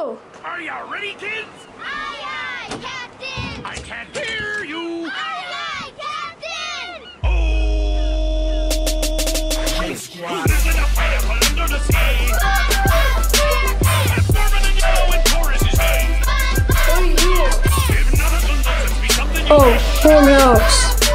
Are you ready, kids? Aye, aye, Captain! I can't hear you! Aye, aye, Captain! Oh! Hey, squad! Who lives in a pineapple under the sea? Oh, full.